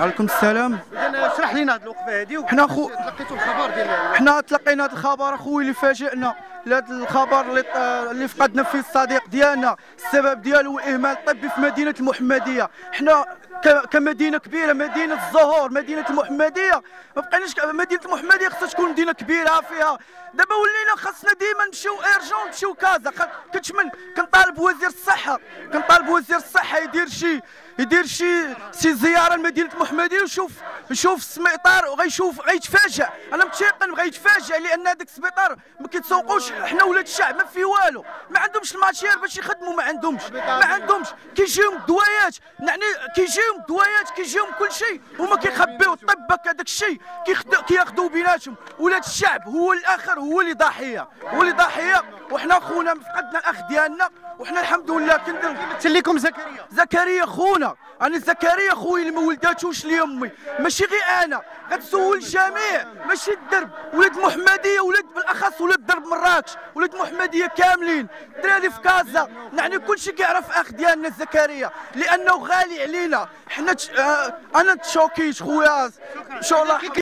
عليكم السلام. اذا اشرح لنا هذه الوقفة هذه حنا خو تلقيتوا الخبر ديال حنا تلقينا هذا الخبر أخوي اللي فاجئنا. لهذا الخبر اللي فقدنا فيه الصديق ديالنا السبب ديالو الاهمال الطبي في مدينة المحمدية. حنا كمدينة كبيرة مدينة الزهور مدينة المحمدية. ما بقيناش مدينة المحمدية خصها تكون مدينة كبيرة فيها. دابا ولينا خاصنا ديما نمشيو ايرجون نمشيو كازا كتشمن كنطالب وزير الصحة. كنطالب وزير الصحة يدير شي يدير شي شي زيارة لمدينة المحمدية ويشوف يشوف السبيطار وغيشوف غيتفاجئ أنا متيقن غيتفاجئ لأن هذاك السبيطار كيتسوقوش. حنا ولاد الشعب ما فيه والو. ما عندهمش الماتير باش يخدموا ما عندهمش. ما عندهمش. كيجيهم الدوايات يعني كيجيهم الدوايات كيجيهم كل شيء. هما كيخبيو الطب هذاك الشيء. كياخذوا بيناتهم. ولاد الشعب هو الآخر هو اللي ضحيه هو اللي ضحيه وحنا خونا فقدنا الأخ ديالنا. وحنا الحمد لله كندير مثل لكم زكريا؟ زكريا خونا. أنا زكريا خويا اللي ما ولداتوش لي أمي. ماشي غير أنا. غتسول الجميع ماشي الدرب. ولاد محمدية ولاد بالأخص ولاد درب مراكش. ولاد محمدية كاملين. الدراري في كازا. يعني كلشي كيعرف أخ ديالنا زكريا. لأنه غالي علينا. حنا. آه أنا تشوكيت خويا إن شاء الله